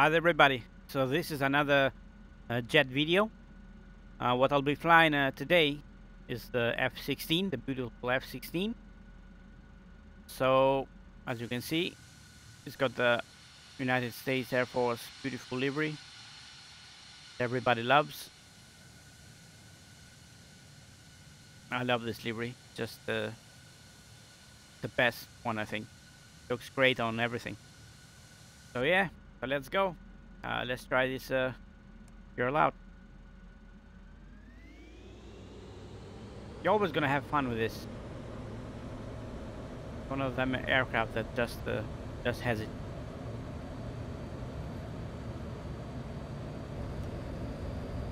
Hi there, everybody. So this is another uh, jet video. Uh, what I'll be flying uh, today is the F-16, the beautiful F-16. So, as you can see, it's got the United States Air Force beautiful livery. Everybody loves. I love this livery. Just the the best one, I think. Looks great on everything. So yeah, so let's go. Uh, let's try this uh, girl out. You're always gonna have fun with this. One of them aircraft that just uh, just has it.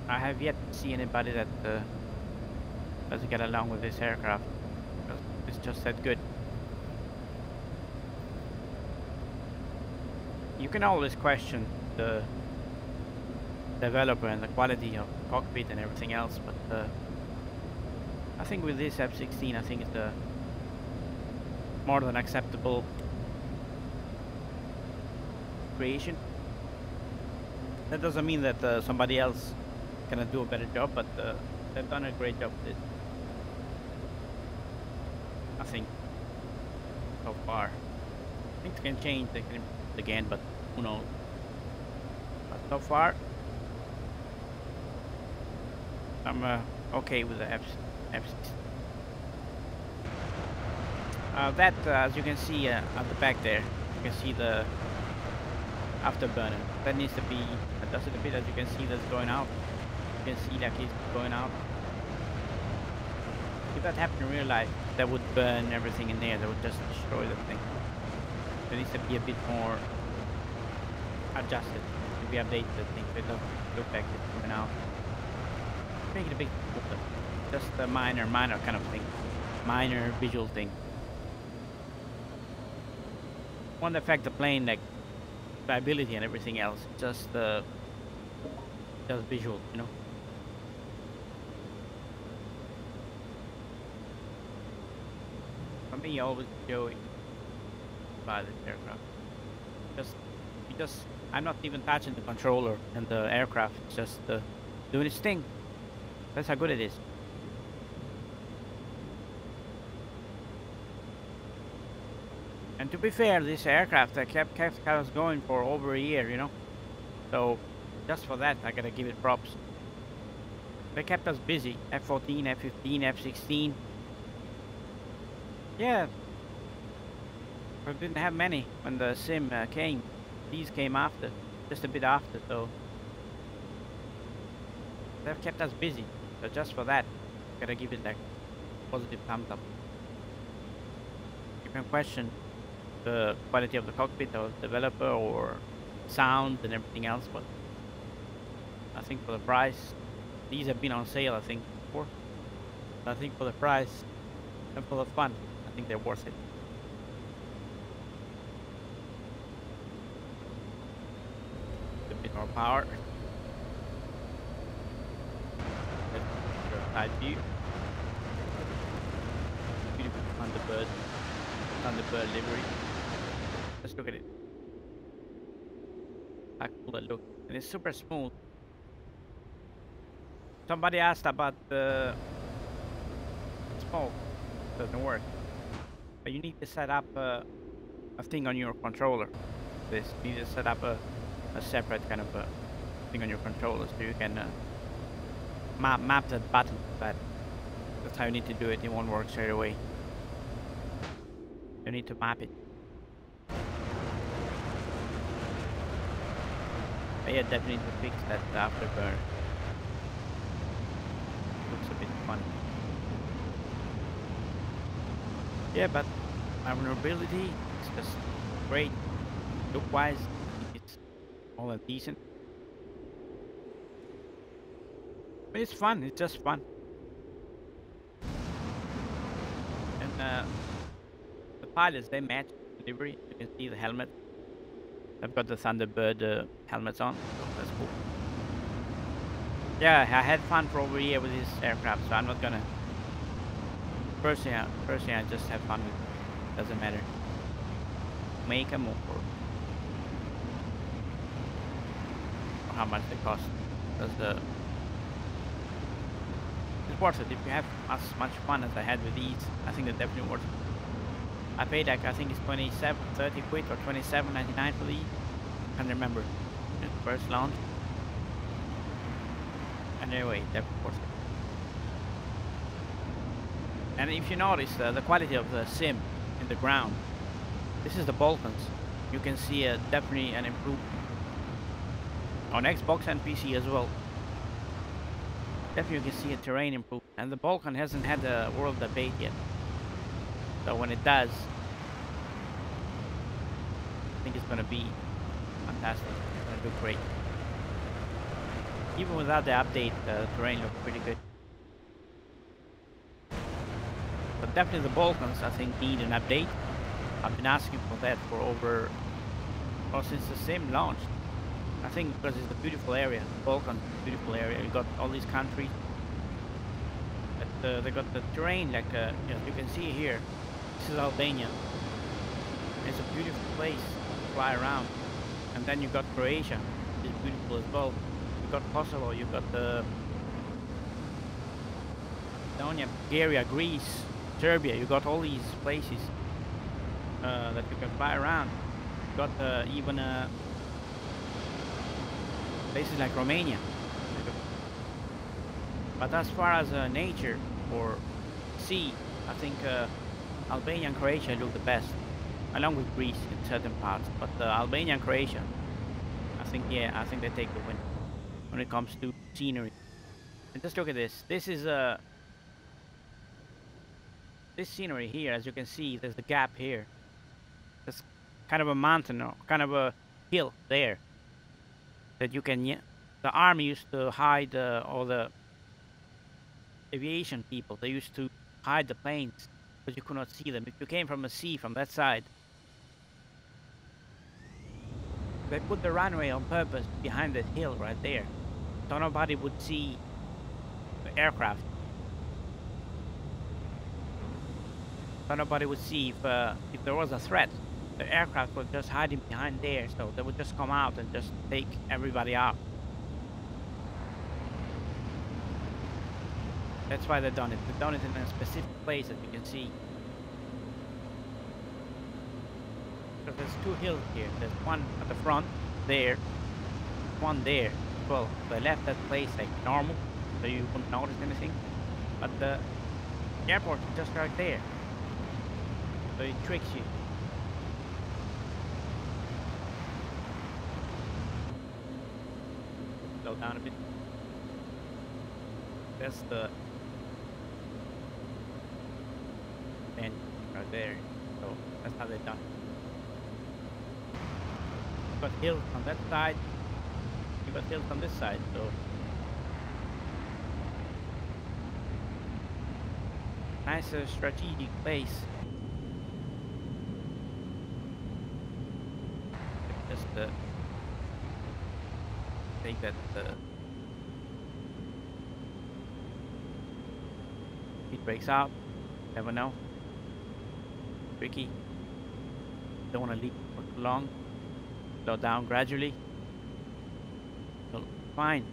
I have yet to see anybody that uh, doesn't get along with this aircraft. It's just that good. You can always question the developer and the quality of cockpit and everything else, but uh, I think with this F-16, I think it's a more than acceptable creation. That doesn't mean that uh, somebody else cannot do a better job, but uh, they've done a great job with it. I think so far. Things can change, again, but who knows. But so far, I'm uh, okay with the F F uh, that, uh, as you can see uh, at the back there, you can see the afterburner. That needs to be adjusted a bit, as you can see that's going out. You can see that it's going out. If that happened in real life, that would burn everything in there. That would just destroy the thing. There needs to be a bit more adjusted to be updated. I think it doesn't look like coming out. Make it a bit just a minor, minor kind of thing, minor visual thing. Won't affect the plane like viability and everything else. Just uh, just visual, you know. For me, always enjoy by the aircraft. Just because I'm not even touching the controller and the aircraft, just uh, doing its thing. That's how good it is. And to be fair, this aircraft I kept kept us going for over a year, you know. So just for that, I gotta give it props. They kept us busy. F-14, F-15, F-16. Yeah. We didn't have many when the sim uh, came. These came after, just a bit after, so they've kept us busy. So just for that, gotta give it like positive thumbs up. You can question the quality of the cockpit or developer or sound and everything else, but I think for the price, these have been on sale, I think, before. I think for the price and for the fun, I think they're worth it. Bit more power. Side view. Beautiful Thunderbird, Thunderbird livery. Let's look at it. How cool that look. And it's super smooth. Somebody asked about the smoke. Doesn't work. But you need to set up a, a thing on your controller. This you need to set up a, a separate kind of a thing on your controller so you can uh, map map that button. But that's how you need to do it. It won't work straight away. You need to map it. But yeah, definitely to fix that afterburn. Looks a bit fun. Yeah, but maneuverability is just great. Look-wise, it's all that decent. But it's fun, it's just fun. And uh, the pilots, they match delivery. You can see the helmet I've got the Thunderbird uh, helmets on, so that's cool. Yeah, I had fun for over a year with this aircraft, so I'm not gonna... Personally, personally, I just have fun with it. Doesn't matter. Make them or... how much they cost. Because the it's worth it if you have as much fun as I had with these. I think they're definitely worth it. I paid like I think it's 27, 30 quid or 27.99 for these. Can't remember. It's first launch. And anyway, definitely worth it. And if you notice uh, the quality of the sim in the ground, this is the Balkans. You can see uh, definitely an improvement on Xbox and PC as well. Definitely you can see a terrain improvement. And the Balkan hasn't had a world update yet. So when it does, I think it's gonna be fantastic. It's gonna do great. Even without the update, the terrain looks pretty good. But definitely the Balkans, I think, need an update. I've been asking for that for over, well, since the sim launched. I think because it's a beautiful area, Balkan, beautiful area. You got all these countries. But, uh, they got the terrain, like uh, you, know, you can see here. This is Albania. It's a beautiful place to fly around. And then you got Croatia, it's beautiful as well. You got Kosovo, you got the Estonia, Bulgaria, Greece, Serbia. You got all these places uh, that you can fly around. You got uh, even uh, places like Romania. But as far as uh, nature or sea, I think uh, Albania and Croatia look the best, along with Greece in certain parts. But uh, Albania and Croatia, I think, yeah, I think they take the win when it comes to scenery. And just look at this. This is a uh, this scenery here, as you can see, there's a gap here. There's kind of a mountain or kind of a hill there that you can. The army used to hide uh, all the aviation people. They used to hide the planes because you could not see them. If you came from the sea from that side, they put the runway on purpose behind that hill right there, so nobody would see the aircraft. So nobody would see if uh, if there was a threat. The aircraft was just hiding behind there, so they would just come out and just take everybody out. That's why they've done it. They've done it in a specific place, as you can see. Because there's two hills here. There's one at the front, there. One there. Well, they left that place like normal, so you wouldn't notice anything. But the airport is just right there. So it tricks you. Down a bit. That's the and right there. So that's how they done. You got hills on that side, you got hills on this side, so nice uh, strategic place. Just uh, think that uh, it breaks out. Never know tricky. Don't want to leave for too long. Slow down gradually. So, fine.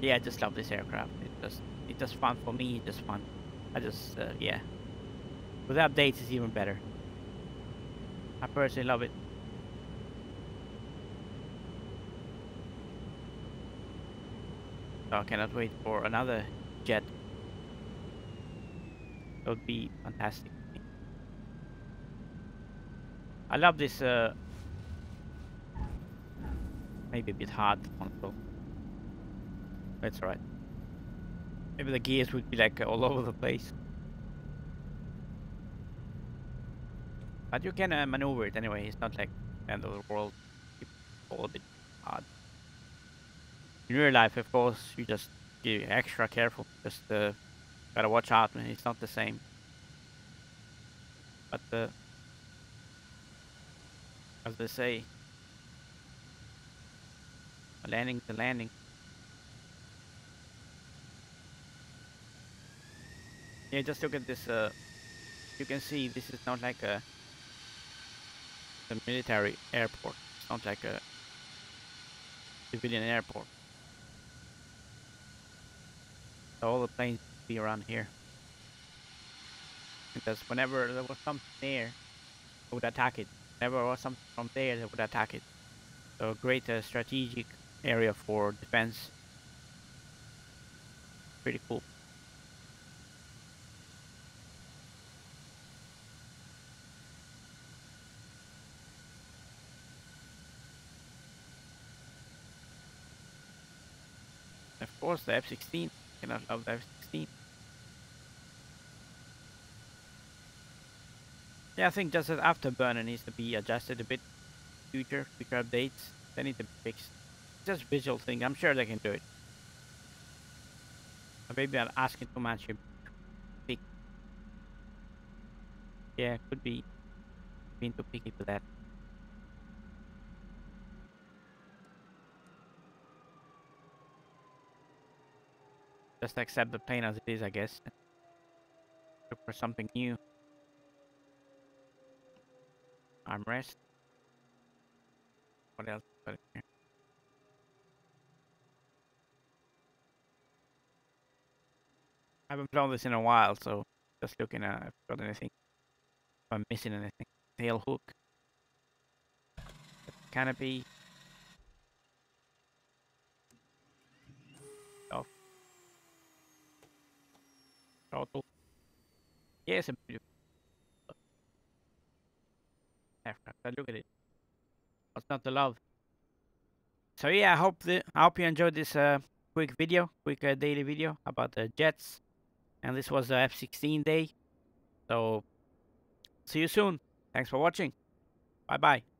Yeah, I just love this aircraft. It just it's just fun for me. It's just fun. I just uh, yeah. With updates, it's even better. I personally love it. So I cannot wait for another jet that would be fantastic. I love this, uh, maybe a bit hard console. That's right. Maybe the gears would be like all over the place. But you can uh, maneuver it anyway, it's not like end of the world. It's all a bit hard. In real life, of course, you just be extra careful. Just uh, Gotta watch out, man. It's not the same. But the, as they say, a landing to landing. Yeah, just look at this. Uh, you can see this is not like a, a military airport. It's not like a civilian airport. All the planes be around here. Because whenever there was something there, they would attack it. Whenever there was something from there, they would attack it. So a great uh, strategic area for defense. Pretty cool. Of course, the F-16. Cannot love the F-16. Yeah, I think just as afterburner needs to be adjusted a bit. Future, future updates, they need to be fixed. Just visual thing. I'm sure they can do it. Maybe I'm asking too much. Yeah, could be being too picky for that. Just accept the plane as it is, I guess. Look for something new. Armrest. What else? I haven't flown this in a while, so just looking at if I've got anything. If I'm missing anything. Tail hook. Canopy. Throttle. Yes, beautiful. Aircraft. Look at it. What's not to love? So yeah, I hope the I hope you enjoyed this uh, quick video, quick uh, daily video about the jets. And this was the F-16D. So see you soon. Thanks for watching. Bye bye.